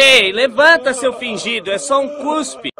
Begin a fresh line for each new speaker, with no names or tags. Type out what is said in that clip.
Ei, levanta, seu fingido, é só um cuspe.